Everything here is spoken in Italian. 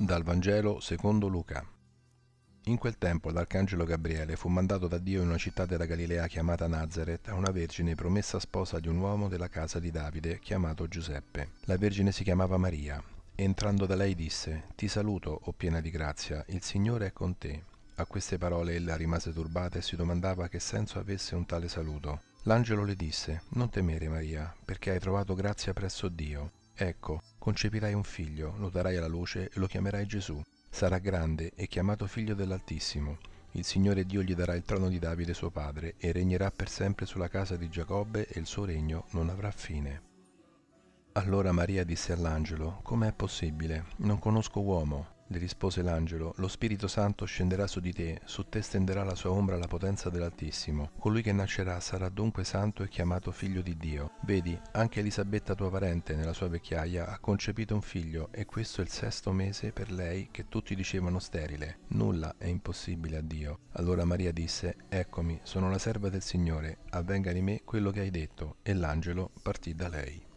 Dal Vangelo secondo Luca. In quel tempo l'arcangelo Gabriele fu mandato da Dio in una città della Galilea chiamata Nazareth a una vergine promessa sposa di un uomo della casa di Davide chiamato Giuseppe. La vergine si chiamava Maria. Entrando da lei disse, Ti saluto, o piena di grazia, il Signore è con te. A queste parole ella rimase turbata e si domandava che senso avesse un tale saluto. L'angelo le disse, Non temere Maria, perché hai trovato grazia presso Dio. Ecco, concepirai un figlio, lo darai alla luce e lo chiamerai Gesù. Sarà grande e chiamato figlio dell'Altissimo. Il Signore Dio gli darà il trono di Davide suo padre e regnerà per sempre sulla casa di Giacobbe e il suo regno non avrà fine. Allora Maria disse all'angelo, Com'è possibile? Non conosco uomo. Le rispose l'angelo, Lo Spirito Santo scenderà su di te, su te stenderà la sua ombra la potenza dell'Altissimo. Colui che nascerà sarà dunque santo e chiamato figlio di Dio. Vedi, anche Elisabetta tua parente, nella sua vecchiaia, ha concepito un figlio, e questo è il sesto mese per lei che tutti dicevano sterile. Nulla è impossibile a Dio. Allora Maria disse, Eccomi, sono la serva del Signore, avvenga di me quello che hai detto. E l'angelo partì da lei.